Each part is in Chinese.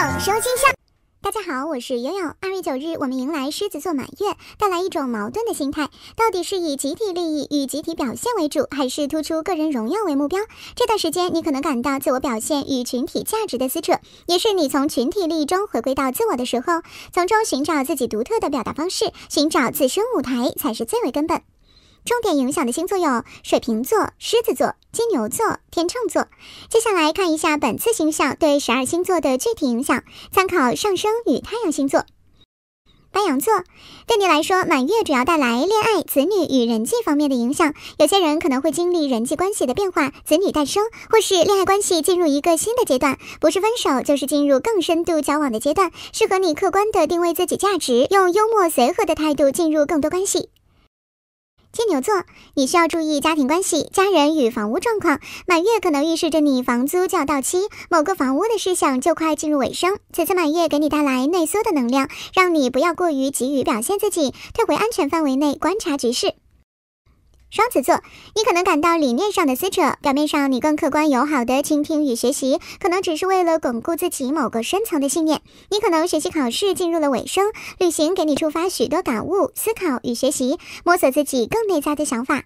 养生气象。大家好，我是悠悠。二月九日，我们迎来狮子座满月，带来一种矛盾的心态：到底是以集体利益与集体表现为主，还是突出个人荣耀为目标？这段时间，你可能感到自我表现与群体价值的撕扯，也是你从群体利益中回归到自我的时候，从中寻找自己独特的表达方式，寻找自身舞台，才是最为根本。重点影响的星座有水瓶座、狮子座、金牛座、天秤座。接下来看一下本次星象对十二星座的具体影响，参考上升与太阳星座。白羊座，对你来说，满月主要带来恋爱、子女与人际方面的影响。有些人可能会经历人际关系的变化，子女诞生，或是恋爱关系进入一个新的阶段，不是分手，就是进入更深度交往的阶段，适合你客观的定位自己价值，用幽默随和的态度进入更多关系。金牛座，你需要注意家庭关系、家人与房屋状况。满月可能预示着你房租就要到期，某个房屋的事项就快进入尾声。此次满月给你带来内缩的能量，让你不要过于急于表现自己，退回安全范围内观察局势。双子座，你可能感到理念上的撕扯。表面上，你更客观友好的倾听与学习，可能只是为了巩固自己某个深层的信念。你可能学习考试进入了尾声，旅行给你触发许多感悟、思考与学习，摸索自己更内在的想法。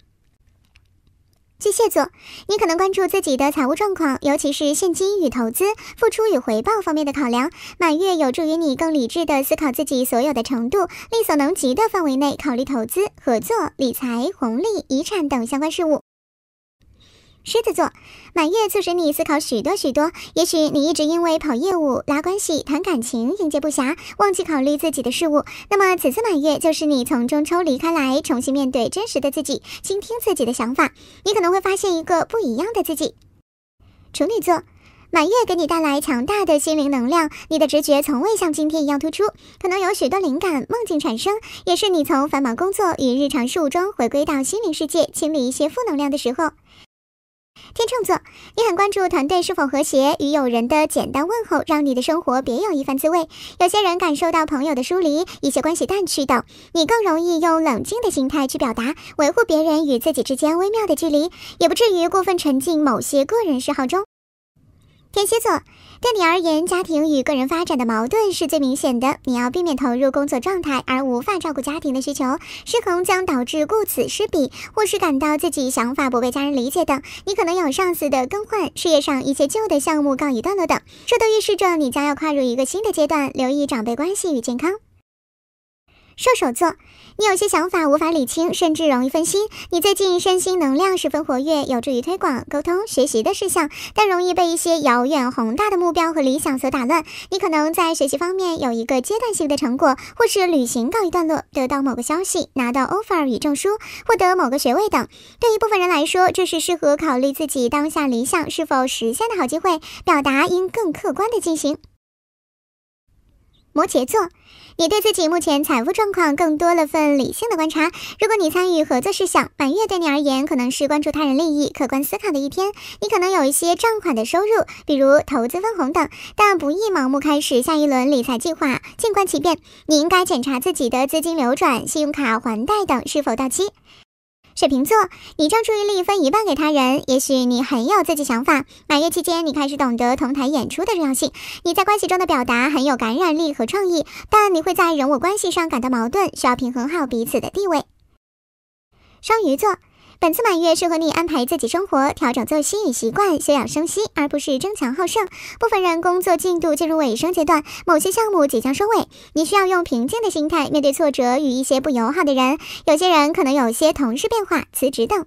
巨蟹座，你可能关注自己的财务状况，尤其是现金与投资、付出与回报方面的考量。满月有助于你更理智地思考自己所有的程度，力所能及的范围内考虑投资、合作、理财、红利、遗产等相关事务。狮子座，满月促使你思考许多许多。也许你一直因为跑业务、拉关系、谈感情，应接不暇，忘记考虑自己的事物。那么此次满月就是你从中抽离开来，重新面对真实的自己，倾听自己的想法。你可能会发现一个不一样的自己。处女座，满月给你带来强大的心灵能量，你的直觉从未像今天一样突出，可能有许多灵感、梦境产生，也是你从繁忙工作与日常事务中回归到心灵世界，清理一些负能量的时候。天秤座，你很关注团队是否和谐，与友人的简单问候让你的生活别有一番滋味。有些人感受到朋友的疏离，一些关系淡去等，你更容易用冷静的心态去表达，维护别人与自己之间微妙的距离，也不至于过分沉浸某些个人嗜好中。天蝎座，对你而言，家庭与个人发展的矛盾是最明显的。你要避免投入工作状态而无法照顾家庭的需求，失衡将导致顾此失彼，或是感到自己想法不被家人理解等。你可能有上司的更换，事业上一些旧的项目告一段落等，这都预示着你将要跨入一个新的阶段。留意长辈关系与健康。射手座，你有些想法无法理清，甚至容易分心。你最近身心能量十分活跃，有助于推广、沟通、学习的事项，但容易被一些遥远宏大的目标和理想所打乱。你可能在学习方面有一个阶段性的成果，或是旅行告一段落，得到某个消息，拿到 offer 与证书，获得某个学位等。对一部分人来说，这是适合考虑自己当下理想是否实现的好机会。表达应更客观的进行。摩羯座，你对自己目前财务状况更多了份理性的观察。如果你参与合作事项，满月对你而言可能是关注他人利益、客观思考的一天。你可能有一些账款的收入，比如投资分红等，但不宜盲目开始下一轮理财计划，静观其变。你应该检查自己的资金流转、信用卡还贷等是否到期。水瓶座，你将注意力分一半给他人，也许你很有自己想法。满月期间，你开始懂得同台演出的重要性。你在关系中的表达很有感染力和创意，但你会在人物关系上感到矛盾，需要平衡好彼此的地位。双鱼座。本次满月适合你安排自己生活，调整作息与习惯，休养生息，而不是争强好胜。部分人工作进度进入尾声阶段，某些项目即将收尾，你需要用平静的心态面对挫折与一些不友好的人。有些人可能有些同事变化、辞职等。